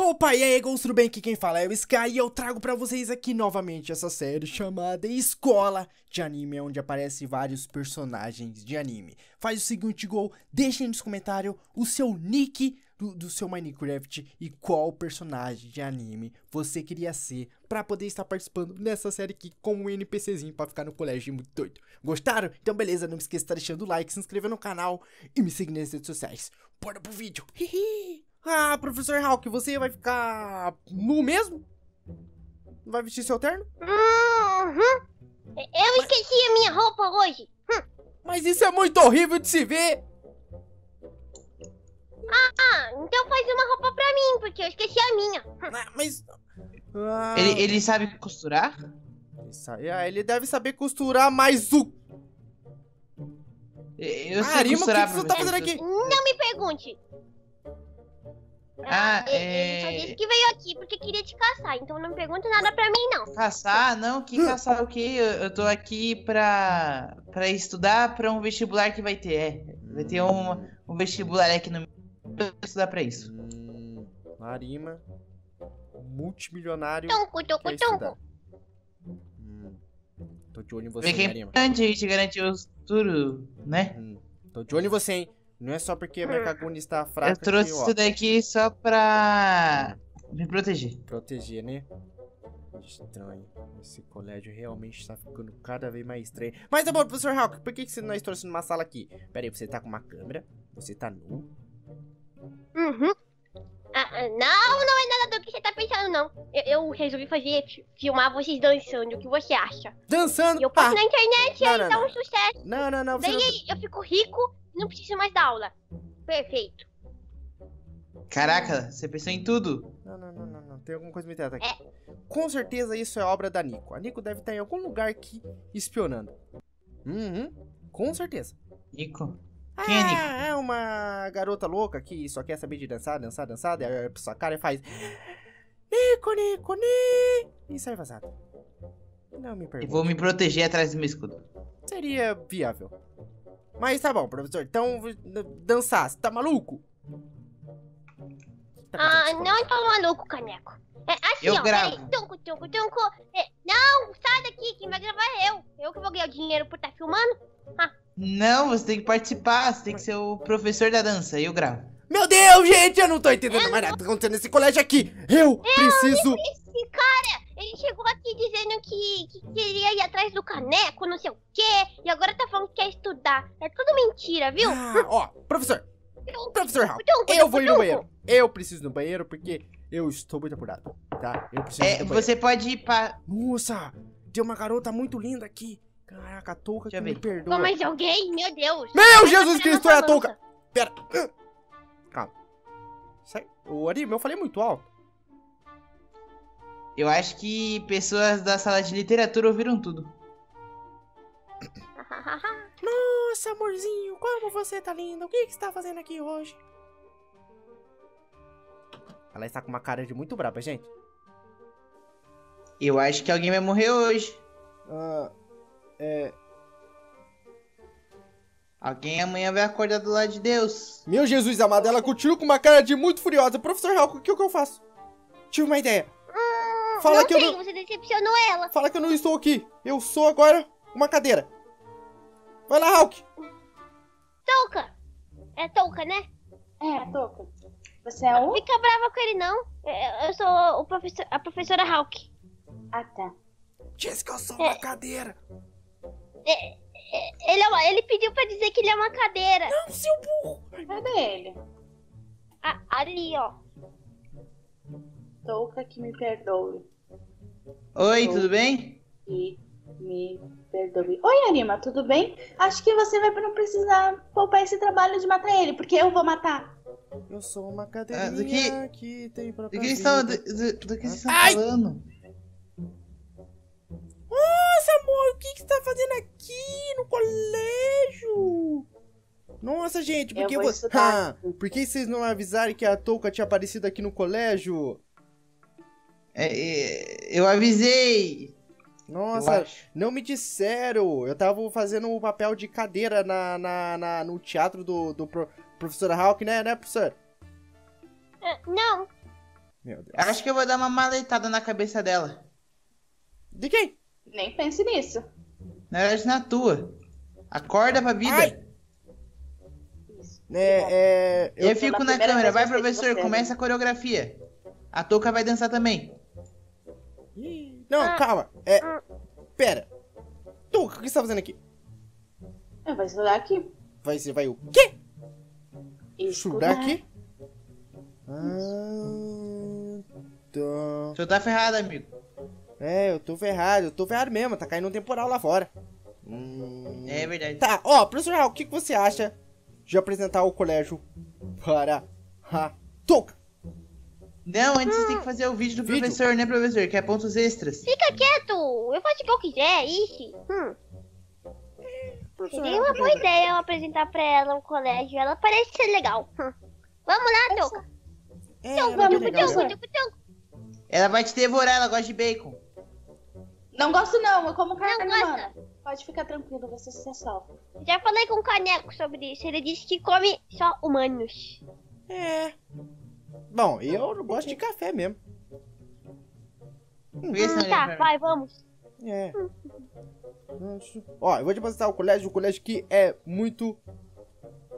Opa, e aí, Ghost, tudo bem? Aqui quem fala é o Sky e eu trago pra vocês aqui novamente essa série chamada Escola de Anime, onde aparecem vários personagens de anime. Faz o seguinte, Gol, deixem nos comentários o seu nick do, do, seu Minecraft e qual personagem de anime você queria ser pra poder estar participando nessa série aqui como um NPCzinho pra ficar no colégio muito doido. Gostaram? Então beleza, não esqueça de estar deixando o like, se inscrever no canal e me seguir nas redes sociais. Bora pro vídeo! Hihi! Ah, professor Hawk, você vai ficar nu mesmo? Não vai vestir seu terno? Uhum. Eu esqueci a minha roupa hoje. Hum. Mas isso é muito horrível de se ver. Ah, então faz uma roupa pra mim, porque eu esqueci a minha. Ah, mas... Ah... Ele, ele sabe costurar? Ele, sabe, ah, ele deve saber costurar, mas o... Eu sei Arima, costurar, o que, que você tá fazendo aqui? Não me pergunte. Ah, ele, é... ele só disse que veio aqui porque queria te caçar, então não pergunta nada pra mim, não. Caçar? Não, que caçar o quê? Eu, eu tô aqui pra, pra estudar pra um vestibular que vai ter, é. Vai ter um, um vestibular aqui no... Eu vou estudar pra isso. Hum, Marima, multimilionário Tonco, tonco, tonco. Hum, tô de olho em você, Marima. É importante a gente garantir o futuro, né? Hum, tô de olho em você, hein. Não é só porque a minha Kaguni está fraca Eu trouxe que, ó, isso daqui só pra me proteger. Proteger, né? Estranho. Esse colégio realmente está ficando cada vez mais estranho. Mas tá bom, professor Hawk, por que, que você nós trouxe numa sala aqui? Pera aí, você tá com uma câmera? Você tá nu? Uhum. Ah, ah, não, não é nada do que você tá pensando, não. Eu, eu resolvi fazer, filmar vocês dançando. O que você acha? Dançando? E eu posto ah. na internet Não, aí não, dá um sucesso. Não, não, não. Você Daí não... eu fico rico e não preciso mais dar aula. Perfeito. Caraca, você pensou em tudo. Não, não, não, não, não. Tem alguma coisa me aqui. Com certeza isso é obra da Nico. A Nico deve estar em algum lugar aqui espionando. Uhum. Com certeza. Nico? Quem é Nico? Ah, é uma garota louca que só quer saber de dançar, dançar, dançar. Daí olha pra sua cara e faz. Nico, Nico, Ni. E sai vazado. Não me Eu pergunte. vou me proteger atrás do meu escudo. Seria viável. Mas tá bom, professor. Então, dançar. Você tá maluco? Tá Ah, não tô maluco, caneco. É assim, Eu ó. gravo. Peraí, tunco, tunco, tunco. É, não, sai daqui. Quem vai gravar é eu. Eu que vou ganhar o dinheiro por estar filmando. Não, você tem que participar, você tem que ser o professor da dança, eu gravo. Meu Deus, gente, eu não tô entendendo mais nada que tá acontecendo nesse colégio aqui. Eu preciso. Chegou aqui dizendo que, que queria ir atrás do caneco, não sei o quê. E agora tá falando que quer estudar. É tudo mentira, viu? Ah, ó, professor, professor Hal, Tunco, eu vou ir no banheiro. Eu preciso ir no banheiro porque eu estou muito apurado, tá? Eu preciso ir É, no banheiro. você pode ir pra. Nossa, tem uma garota muito linda aqui. Caraca, a touca que me ver. perdoa. Pô, mas alguém, meu Deus. Meu Jesus Cristo, é a touca. Pera. Calma. Sai. O Anime, eu falei muito alto. Eu acho que pessoas da sala de literatura ouviram tudo. Nossa, amorzinho, como você tá linda. O que, que você tá fazendo aqui hoje? Ela está com uma cara de muito braba, gente. Eu acho que alguém vai morrer hoje. Ah, é... Alguém amanhã vai acordar do lado de Deus. Meu Jesus amado, ela continua com uma cara de muito furiosa. Professor Hulk, o que, que eu faço? Tive uma ideia. Fala não que eu sei, não... você decepcionou ela. Fala que eu não estou aqui. Eu sou agora uma cadeira. Vai lá, Hulk. Touca. É touca, né? É, Toca. Você é o? Fica brava com ele, não. Eu eu sou o professor, a professora Hawk. Ah, tá. Diz que eu sou uma cadeira. É, é, Ele, é uma- ele pediu pra dizer que ele é uma cadeira. Não, seu burro. Cadê ele? Ah, ali, ó. Touca que me perdoe. Oi, tudo bem? E me perdoe. Oi, Arima, tudo bem? Acho que você vai não precisar poupar esse trabalho de matar ele, porque eu vou matar. Eu sou uma Ah, cadeirinha do que- que tem Do própria que do, vida. do- do que vocês estão Ai! falando? Nossa, amor, o que, que você tá fazendo aqui no colégio? Nossa, gente, por que vou você... estudar. Ah, por que vocês não avisaram que a touca tinha aparecido aqui no colégio? É, é, eu avisei. Eu Nossa, acho. não me disseram. Eu tava fazendo o papel de cadeira na, na, na- no teatro do, do pro, professor Hawk, né, né, professor? Ah, Não, Meu Deus. Eu acho que eu vou dar uma maletada na cabeça dela. De quem? Nem pense nisso. Na verdade, na tua. Acorda pra vida. Ai! É, é, eu, eu, fico na câmera. Vai, eu professor, é começa a coreografia. A Touca vai dançar também. Ih, Não, calma. É. Pera. Tu, o que você tá fazendo aqui? Eu vou estudar aqui. Vai, você vai o quê? Estudar Estudar. aqui? Ah, tá. Tu tá ferrado, amigo. É, eu tô ferrado, eu tô ferrado mesmo, tá caindo um temporal lá fora. Hum, É verdade. Tá, ó, professor Raul, o que, que você acha de apresentar o colégio para a Toca? Não, antes tem que fazer o vídeo do Vídeo? professor, né, professor? Que é pontos extras. Fica quieto, eu faço o que eu quiser, ixi. Hum, seria uma boa ideia eu apresentar pra ela um colégio, ela parece ser legal. Hum. Vamos lá, Toca. É, Então, ela é. Ela vai te devorar, ela gosta de bacon. Não gosto não, eu como carne gosta? humana. Pode ficar tranquilo, você se salva. Já falei com o Caneco sobre isso, ele disse que come só humanos. É. Bom, eu não gosto de café mesmo. Não Hum, olha tá, vai, vamos. É. Nossa. Ó, eu vou te apresentar o colégio, o colégio que é muito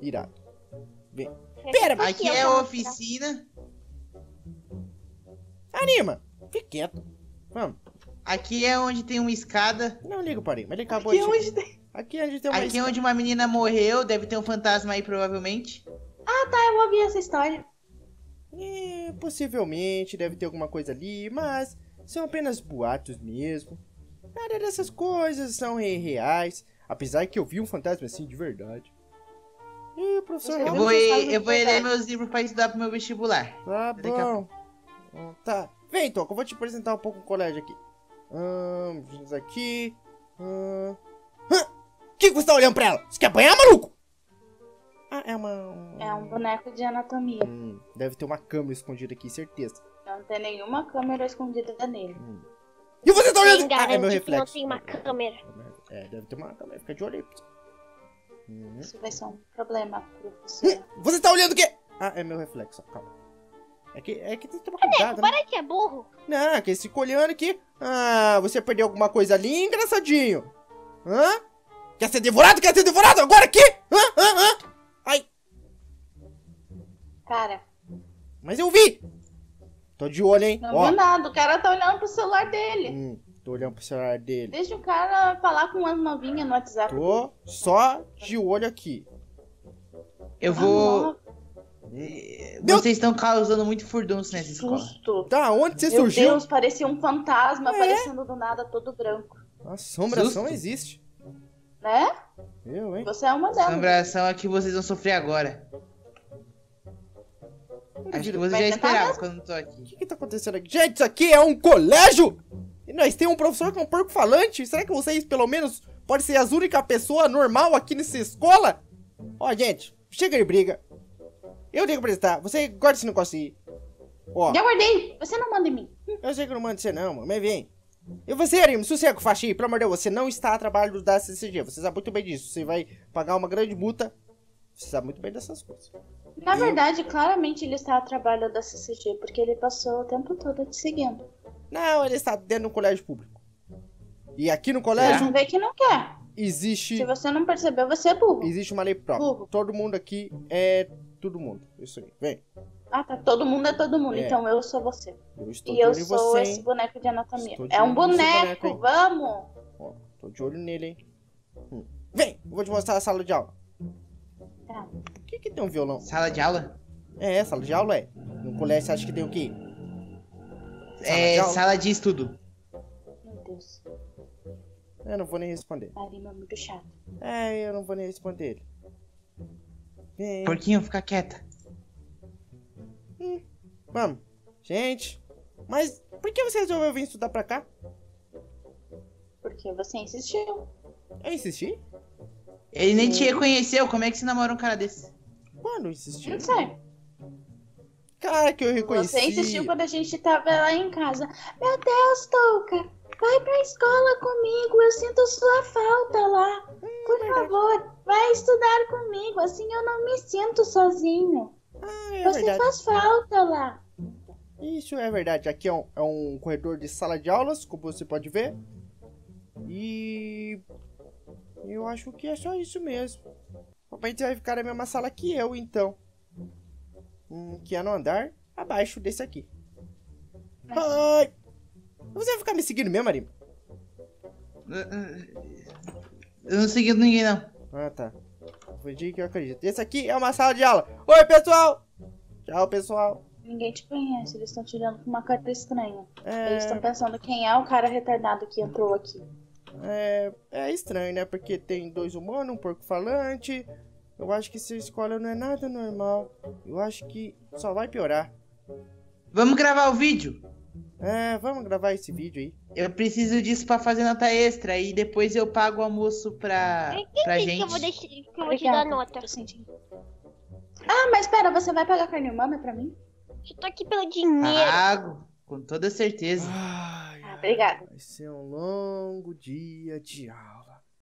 irado. Pera, Aqui Aqui eu é a oficina. Anima! Fique quieto. Vamos. Aqui é onde tem uma escada. Não liga para ele, mas ele acabou Aqui de... onde tem... Aqui gente tem uma Aqui é onde uma menina morreu. Deve ter um fantasma aí, provavelmente. Ah, tá, eu ouvi essa história. É, possivelmente deve ter alguma coisa ali, mas são apenas boatos mesmo. Nada dessas coisas são re- reais, apesar que eu vi um fantasma assim de verdade. E professor, Eu vou, eu vou sabe ler meus livros pra estudar pro meu vestibular. tá bom. Ó, Tá, vem Toca, eu vou te apresentar um pouco o colégio aqui. Ahn, vamos aqui. Hã? O que que você tá olhando pra ela? Você quer apanhar, maluco? Ah, é uma... É um boneco de anatomia. Hum, deve ter uma câmera escondida aqui, certeza. Não tem nenhuma câmera escondida nele. E você tá olhando... Ah, é meu que não reflexo. tem uma câmera? É, deve ter uma câmera, fica de olho aí. Hum. Isso vai ser um problema, professor. Você tá olhando o quê? Ah, é meu reflexo, calma. É que, é que tem que tomar cuidado, né? Para de ser burro. Não, é que esse olhando aqui. Ah, você perdeu alguma coisa ali, engraçadinho. Hã? Quer ser devorado? Quer ser devorado agora aqui? Mas eu vi. Tô de olho, hein? não Ó. viu nada. O cara tá olhando pro celular dele. Hum, tô olhando pro celular dele. Deixa o cara falar com umas novinhas no WhatsApp. Tô só de olho aqui. Eu vou. Meu- Vocês estão causando muito furdunço nessa escola. susto. Tá, onde você Meu surgiu? Deus, parecia um fantasma É? aparecendo do nada todo branco. A assombração Susto. existe. Né? Eu, hein? Você é uma delas. Assombração é que vocês vão sofrer agora. Acho que vocês Vai já mesmo? quando eu tô O aqui. que que tá acontecendo aqui? Gente, isso aqui é um colégio! E nós temos um professor que é um porco falante? Será que vocês, pelo menos, podem ser as únicas pessoas normal aqui nessa escola? Ó, gente, chega de briga. Eu tenho que apresentar. Você guarda esse negócio aí. Ó, Já guardei. Você não manda em mim. eu sei que eu não mando você não, mano, mas vem. E você, Arimo, sossega, faxi, pelo amor de Deus, você não está a trabalho da CCG. Você sabe muito bem disso. Você vai pagar uma grande multa. Você sabe muito bem dessas coisas. Na Eu- verdade, claramente ele está a trabalho da CCG, porque ele passou o tempo todo te seguindo. Não, ele está dentro de um colégio público. E aqui no Você colégio não vê que não quer. existe Se você não percebeu, você é burro. Existe uma lei própria. Burro. Todo mundo aqui é todo mundo. Isso aí. Vem. Ah, tá. Todo mundo é todo mundo. É. então eu sou você. Eu estou E de eu olho sou você, esse boneco de anatomia. Estou de É um boneco, boneco, vamos! Ó, tô de olho nele, hein? Hum. Vem, eu vou te mostrar a sala de aula. Tá. Por que que tem um violão? Sala de aula? É, sala de aula é. No colégio você acha que tem o quê? é, de sala de estudo. Meu Deus. Eu não vou nem responder. Marima é muito chato. É, eu não vou nem responder ele. Vem. Porquinho, fica quieta. Vamos. Gente, mas por que você resolveu vir estudar pra cá? Porque você insistiu. Eu insisti? Ele nem te reconheceu. Como é que você namora um cara desse? Quando eu insisti? Não sei. Cara, que eu reconheci. Você insistiu quando a gente tava lá em casa. Meu Deus, Touca, vai pra escola comigo. Eu sinto sua falta lá. Por favor, vai estudar comigo. Assim eu não me sinto sozinho. Ah, é Você verdade. faz falta lá. Isso é verdade. Aqui é um, é um corredor de sala de aulas, como você pode ver. E. Eu acho que é só isso mesmo. Provavelmente vai ficar na mesma sala que eu, então. Hum, que é no andar abaixo desse aqui. Ai! Você vai ficar me seguindo mesmo, Marimba? Eu não segui ninguém, não. Ah, tá. Foi de que eu acredito. Esse aqui é uma sala de aula. Oi, pessoal! Tchau, pessoal. Ninguém te conhece, eles estão te olhando com uma cara estranha. É, Eles estão pensando quem é o cara retardado que entrou aqui. É, é estranho, né? Porque tem dois humanos, um porco falante. Eu acho que essa escola não é nada normal. Eu acho que só vai piorar. Vamos gravar o vídeo? É, vamos gravar esse vídeo aí. Eu preciso disso pra fazer nota extra e depois eu pago o almoço pra, pra Quem que gente. eu vou, deixar, que eu vou te dar nota? Ah, mas pera, você vai pagar carne humana pra mim? Eu tô aqui pelo dinheiro. Pago, com toda certeza. Ah, obrigada. vai ser um longo dia de aula.